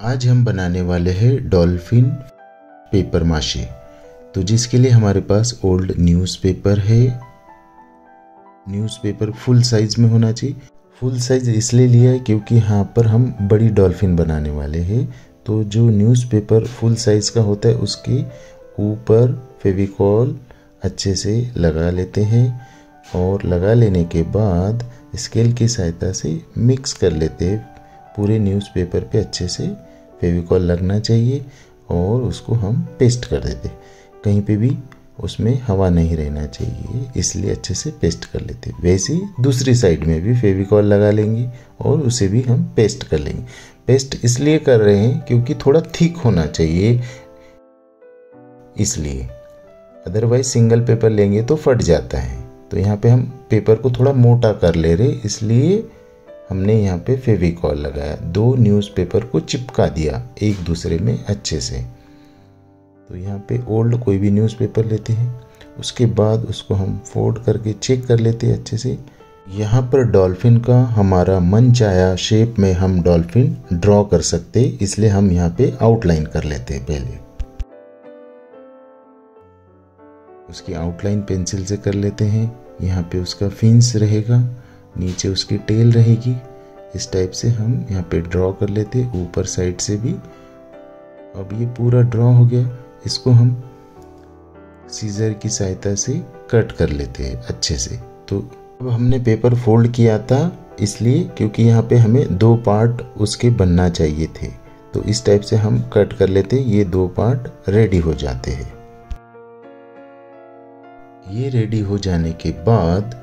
आज हम बनाने वाले हैं डॉल्फिन पेपर माशे। तो जिसके लिए हमारे पास ओल्ड न्यूज़पेपर है, न्यूज़पेपर फुल साइज़ में होना चाहिए। फुल साइज़ इसलिए लिया है क्योंकि यहाँ पर हम बड़ी डॉल्फिन बनाने वाले हैं। तो जो न्यूज़पेपर फुल साइज़ का होता है, उसके ऊपर फेविकॉल अच्छे से लगा लेते हैं और लगा लेने के बाद स्केल की सहायता से मिक्स कर लेते हैं पूरे न्यूज़पेपर पे अच्छे से। फेविकॉल लगना चाहिए और उसको हम पेस्ट कर देते। कहीं पे भी उसमें हवा नहीं रहना चाहिए, इसलिए अच्छे से पेस्ट कर लेते। वैसे दूसरी साइड में भी फेविकॉल लगा लेंगे और उसे भी हम पेस्ट कर लेंगे। पेस्ट इसलिए कर रहे हैं क्योंकि थोड़ा थिक होना चाहिए। इसलिए अदरवाइज़ सिंगल पेपर लेंगे तो फट जाता है। तो यहाँ पे हम पेपर को थोड़ा मोटा कर ले रहे, इसलिए हमने यहाँ पे फेविकॉल लगाया। दो न्यूज़पेपर को चिपका दिया एक दूसरे में अच्छे से। तो यहाँ पे ओल्ड कोई भी न्यूज़पेपर लेते हैं। उसके बाद उसको हम फोल्ड करके चेक कर लेते हैं अच्छे से। यहाँ पर डॉल्फिन का हमारा मन चाया शेप में हम डॉल्फिन ड्रॉ कर सकते इसलिए हम यहाँ पे आउटलाइन कर लेते हैं पहले। उसकी आउटलाइन पेंसिल से कर लेते हैं। यहाँ पे उसका फिंस रहेगा। नीचे उसकी टेल रहेगी। इस टाइप से हम यहाँ पे ड्रॉ कर लेते ऊपर साइड से भी। अब ये पूरा ड्रॉ हो गया। इसको हम सीजर की सहायता से कट कर लेते हैं अच्छे से। तो अब हमने पेपर फोल्ड किया था इसलिए क्योंकि यहाँ पे हमें दो पार्ट उसके बनना चाहिए थे। तो इस टाइप से हम कट कर लेते ये दो पार्ट रेडी हो जाते हैं। ये रेडी हो जाने के बाद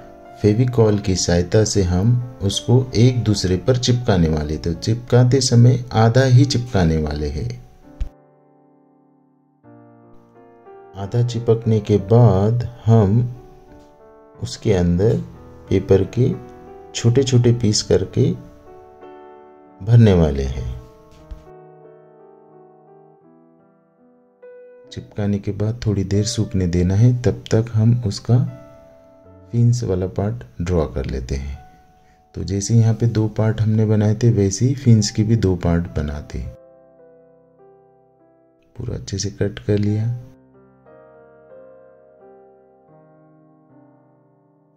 फेविकॉल की सहायता से हम उसको एक दूसरे पर चिपकाने वाले तो चिपकाते समय आधा ही चिपकाने वाले हैं। आधा चिपकने के बाद हम उसके अंदर पेपर के छोटे छोटे पीस करके भरने वाले हैं। चिपकाने के बाद थोड़ी देर सूखने देना है, तब तक हम उसका फिंस वाला पार्ट ड्रॉ कर लेते हैं। तो जैसे यहाँ पे दो पार्ट हमने बनाए थे, वैसे ही फिंस के भी दो पार्ट बनाते पूरा अच्छे से कट कर लिया।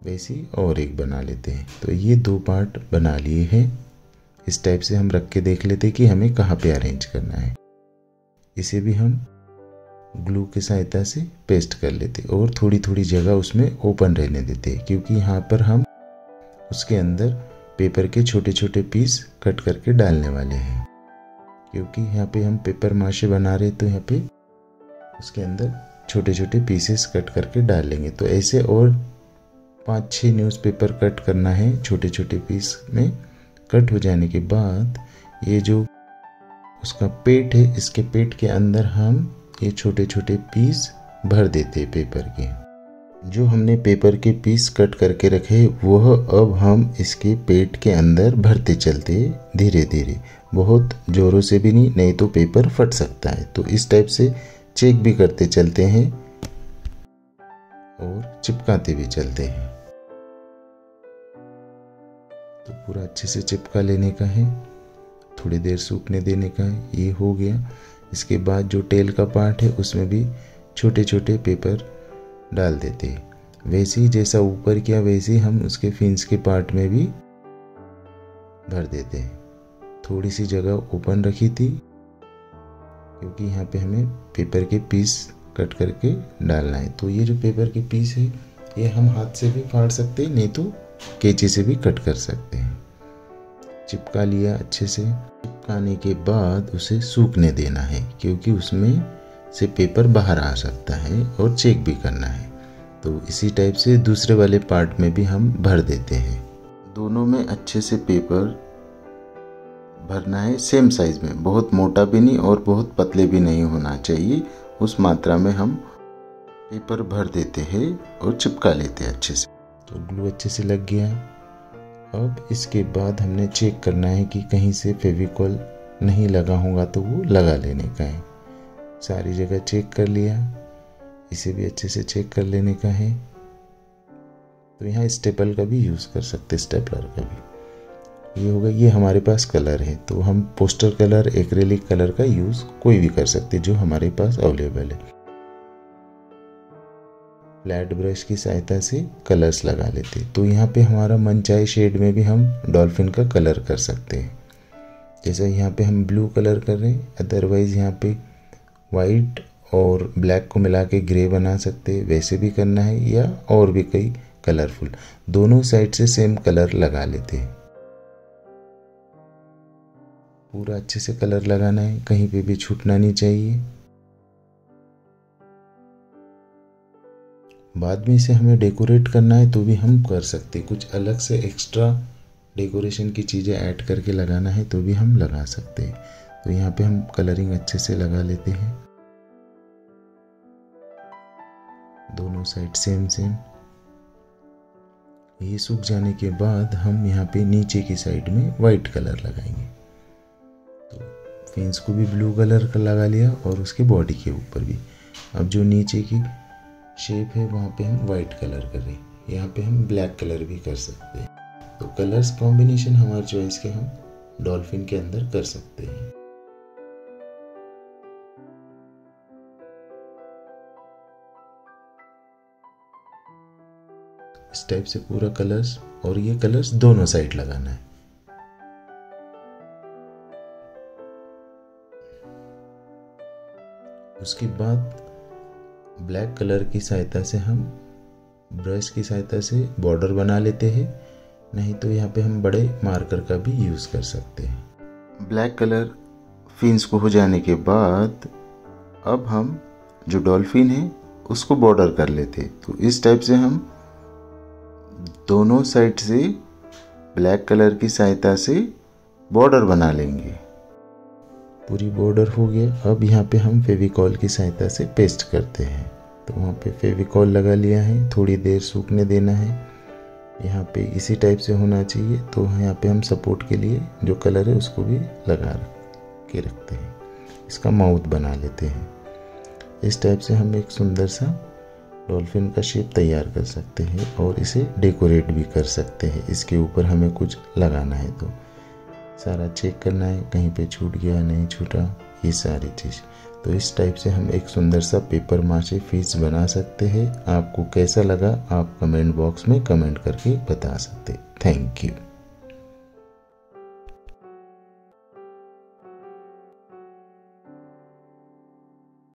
वैसे और एक बना लेते हैं। तो ये दो पार्ट बना लिए हैं। इस टाइप से हम रख के देख लेते हैं कि हमें कहाँ पे अरेंज करना है। इसे भी हम ग्लू की सहायता से पेस्ट कर लेते और थोड़ी थोड़ी जगह उसमें ओपन रहने देते क्योंकि यहाँ पर हम उसके अंदर पेपर के छोटे छोटे पीस कट करके डालने वाले हैं। क्योंकि यहाँ पे हम पेपर माशे बना रहे तो यहाँ पे उसके अंदर छोटे छोटे पीसेस कट करके डाल लेंगे तो ऐसे और पाँच छः न्यूज़पेपर कट करना है छोटे छोटे पीस में कट हो जाने के बाद ये जो उसका पेट है, इसके पेट के अंदर हम ये छोटे छोटे पीस भर देते पेपर के। जो हमने पेपर के पीस कट करके रखे, वह अब हम इसके पेट के अंदर भरते चलते धीरे धीरे बहुत ज़ोरों से भी नहीं नहीं तो पेपर फट सकता है। तो इस टाइप से चेक भी करते चलते हैं और चिपकाते भी चलते हैं। तो पूरा अच्छे से चिपका लेने का है। थोड़ी देर सूखने देने का है। ये हो गया। इसके बाद जो टेल का पार्ट है, उसमें भी छोटे छोटे पेपर डाल देते हैं। वैसे ही जैसा ऊपर किया, वैसे ही हम उसके फिंस के पार्ट में भी भर देते हैं। थोड़ी सी जगह ओपन रखी थी, क्योंकि यहाँ पे हमें पेपर के पीस कट करके डालना है। तो ये जो पेपर के पीस है, ये हम हाथ से भी फाड़ सकते हैं, नहीं तो कैची से भी कट कर सकते हैं। चिपका लिया अच्छे से। चिपकाने के बाद उसे सूखने देना है, क्योंकि उसमें से पेपर बाहर आ सकता है और चेक भी करना है। तो इसी टाइप से दूसरे वाले पार्ट में भी हम भर देते हैं। दोनों में अच्छे से पेपर भरना है, सेम साइज़ में। बहुत मोटा भी नहीं और बहुत पतले भी नहीं होना चाहिए। उस मात्रा में हम पेपर भर देते हैं और चिपका लेते हैं अच्छे से। तो ग्लू अच्छे से लग गया। अब इसके बाद हमने चेक करना है कि कहीं से फेविकॉल नहीं लगा होगा तो वो लगा लेने का है। सारी जगह चेक कर लिया। इसे भी अच्छे से चेक कर लेने का है। तो यहाँ स्टेपल का भी यूज़ कर सकते स्टेपलर का भी। ये होगा, ये हमारे पास कलर है तो हम पोस्टर कलर एक्रेलिक कलर का यूज़ कोई भी कर सकते जो हमारे पास अवेलेबल है। फ्लैट ब्रश की सहायता से कलर्स लगा लेते तो यहाँ पे हमारा मनचाहे शेड में भी हम डॉल्फिन का कलर कर सकते हैं। जैसा यहाँ पे हम ब्लू कलर कर रहे हैं अदरवाइज़ यहाँ पे वाइट और ब्लैक को मिला के ग्रे बना सकते हैं। वैसे भी करना है या और भी कई कलरफुल दोनों साइड से सेम कलर लगा लेते हैं। पूरा अच्छे से कलर लगाना है, कहीं पे भी छूटना नहीं चाहिए। बाद में इसे हमें डेकोरेट करना है तो भी हम कर सकते कुछ अलग से एक्स्ट्रा डेकोरेशन की चीज़ें ऐड करके लगाना है तो भी हम लगा सकते हैं। तो यहाँ पे हम कलरिंग अच्छे से लगा लेते हैं। दोनों साइड सेम सेम ये सूख जाने के बाद हम यहाँ पे नीचे की साइड में वाइट कलर लगाएँगे। तो फेंस को भी ब्लू कलर का लगा लिया और उसके बॉडी के ऊपर भी। अब जो नीचे की शेप है, वहाँ पे हम वाइट कलर कर रहे हैं। यहाँ पे हम ब्लैक कलर भी कर सकते हैं। तो कलर्स कॉम्बिनेशन हमारे चॉइस के हम डॉल्फिन के अंदर कर सकते हैं। इस टाइप से पूरा कलर्स और ये कलर्स दोनों साइड लगाना है। उसके बाद ब्लैक कलर की सहायता से हम ब्रश की सहायता से बॉर्डर बना लेते हैं। नहीं तो यहाँ पे हम बड़े मार्कर का भी यूज़ कर सकते हैं। ब्लैक कलर फिन्स को हो जाने के बाद अब हम जो डॉल्फिन है, उसको बॉर्डर कर लेते तो इस टाइप से हम दोनों साइड से ब्लैक कलर की सहायता से बॉर्डर बना लेंगे। पूरी बॉर्डर हो गया। अब यहाँ पे हम फेविकॉल की सहायता से पेस्ट करते हैं। तो वहाँ पे फेविकॉल लगा लिया है। थोड़ी देर सूखने देना है। यहाँ पे इसी टाइप से होना चाहिए। तो यहाँ पे हम सपोर्ट के लिए जो कलर है उसको भी लगा रख के रखते हैं। इसका माउथ बना लेते हैं। इस टाइप से हम एक सुंदर सा डॉल्फिन का शेप तैयार कर सकते हैं और इसे डेकोरेट भी कर सकते हैं। इसके ऊपर हमें कुछ लगाना है तो। सारा चेक करना है, कहीं पे छूट गया, नहीं छूटा, ये सारी चीज़। तो इस टाइप से हम एक सुंदर सा पेपर माशे फ़ीस बना सकते हैं। आपको कैसा लगा, आप कमेंट बॉक्स में कमेंट करके बता सकते थैंक यू